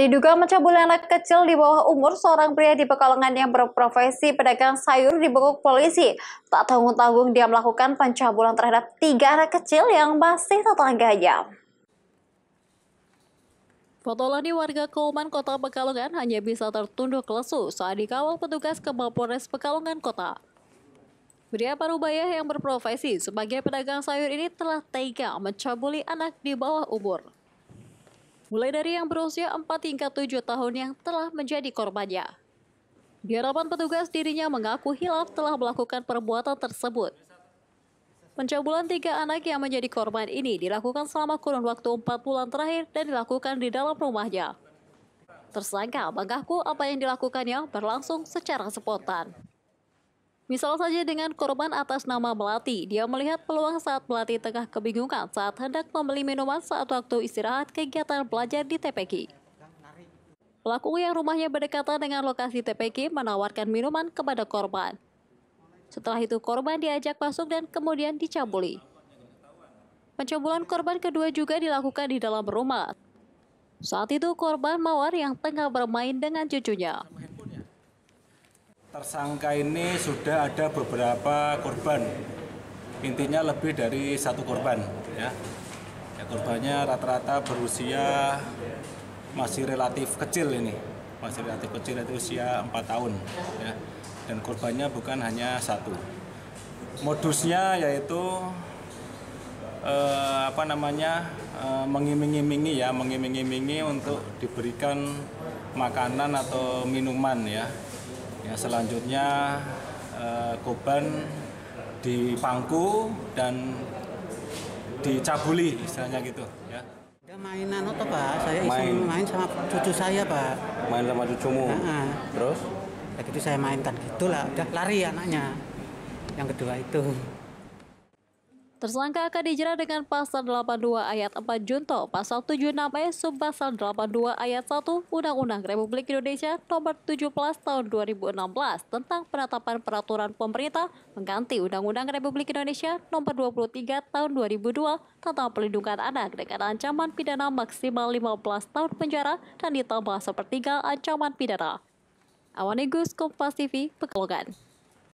Diduga mencabuli anak kecil di bawah umur seorang pria di Pekalongan yang berprofesi pedagang sayur dibekuk polisi. Tak tanggung-tanggung dia melakukan pencabulan terhadap tiga anak kecil yang masih tetangganya. Fotolani warga Kauman Kota Pekalongan hanya bisa tertunduk lesu saat dikawal petugas ke Mapolres Pekalongan Kota. Pria Parubaya yang berprofesi sebagai pedagang sayur ini telah tega mencabuli anak di bawah umur mulai dari yang berusia 4 hingga 7 tahun yang telah menjadi korbannya. Di hadapan petugas dirinya mengaku hilaf telah melakukan perbuatan tersebut. Pencabulan tiga anak yang menjadi korban ini dilakukan selama kurun waktu 4 bulan terakhir dan dilakukan di dalam rumahnya. Tersangka mengaku apa yang dilakukannya berlangsung secara spontan. Misal saja dengan korban atas nama Melati, dia melihat peluang saat Melati tengah kebingungan saat hendak membeli minuman saat waktu istirahat kegiatan belajar di TPK. Pelaku yang rumahnya berdekatan dengan lokasi TPK menawarkan minuman kepada korban. Setelah itu korban diajak masuk dan kemudian dicabuli. Pencabulan korban kedua juga dilakukan di dalam rumah. Saat itu korban Mawar yang tengah bermain dengan cucunya. Tersangka ini sudah ada beberapa korban, intinya lebih dari satu korban. Ya, ya korbannya rata-rata berusia masih relatif kecil ini, masih relatif kecil itu usia 4 tahun. Ya, dan korbannya bukan hanya satu. Modusnya yaitu eh, apa namanya eh, mengiming-imingi ya, mengiming-imingi untuk diberikan makanan atau minuman ya Ya, selanjutnya eh, Koban dipangku dan dicabuli istilahnya gitu ya. Dia mainan atau Pak, saya main. main sama cucu saya Pak. Main sama cucumu? Nah, Terus? Ya gitu saya mainkan gitulah, udah lari anaknya. Yang kedua itu. Tersangka akan dijerat dengan pasal 82 ayat 4 Junto, pasal 76 ayat subpasal 82 ayat 1 Undang-Undang Republik Indonesia Nomor 17 Tahun 2016 tentang penetapan peraturan pemerintah mengganti Undang-Undang Republik Indonesia Nomor 23 Tahun 2002 tentang pelindungan anak dengan ancaman pidana maksimal 15 tahun penjara dan ditambah sepertiga ancaman pidana. Awanigus Kompas TV, Pekalongan.